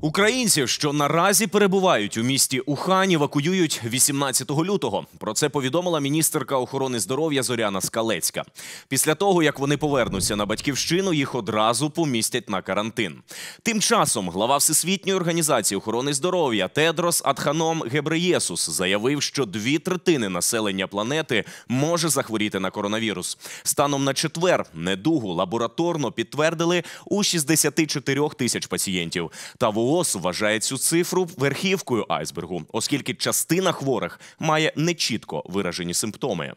Українців, що наразі перебувають у місті Ухань, евакуюють 18 лютого. Про це повідомила міністерка охорони здоров'я Зоряна Скалецька. Після того, як вони повернуться на батьківщину, їх одразу помістять на карантин. Тим часом глава Всесвітньої організації охорони здоров'я Тедрос Адханом Гебреєсус заявив, що дві третини населення планети може захворіти на коронавірус. Станом на четвер недугу лабораторно підтвердили у 64 тисяч пацієнтів. Та ВООЗ вважає цю цифру верхівкою айсбергу, оскільки частина хворих має нечітко виражені симптоми.